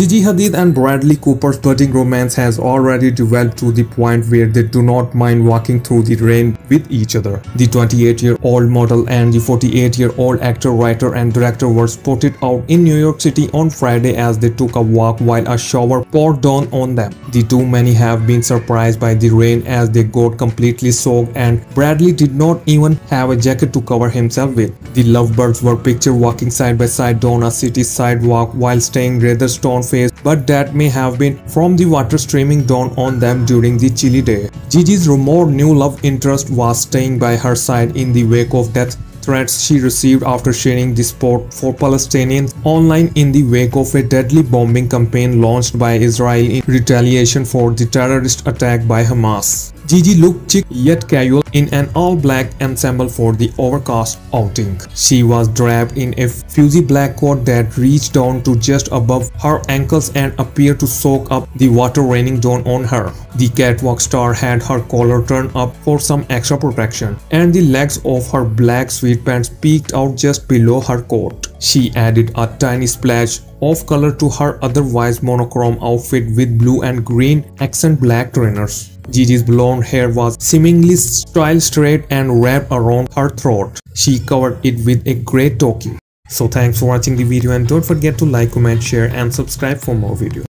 Gigi Hadid and Bradley Cooper's budding romance has already developed to the point where they do not mind walking through the rain with each other. The 28-year-old model and the 48-year-old actor, writer and director were spotted out in New York City on Friday as they took a walk while a shower poured down on them. The two many have been surprised by the rain as they got completely soaked and Bradley did not even have a jacket to cover himself with. The lovebirds were pictured walking side by side down a city sidewalk while staying rather stone-faced but that may have been from the water streaming down on them during the chilly day. Gigi's rumored new love interest was staying by her side in the wake of death threats she received after sharing the sport for Palestinians online in the wake of a deadly bombing campaign launched by Israel in retaliation for the terrorist attack by Hamas. Gigi looked chic yet casual in an all-black ensemble for the overcast outing. She was draped in a fuzzy black coat that reached down to just above her ankles and appeared to soak up the water raining down on her. The catwalk star had her collar turned up for some extra protection, and the legs of her black sweatpants peeked out just below her coat. She added a tiny splash of color to her otherwise monochrome outfit with blue and green accent black trainers. Gigi's blonde hair was seemingly styled straight and wrapped around her throat. She covered it with a grey toque. So thanks for watching the video and don't forget to like, comment, share and subscribe for more videos.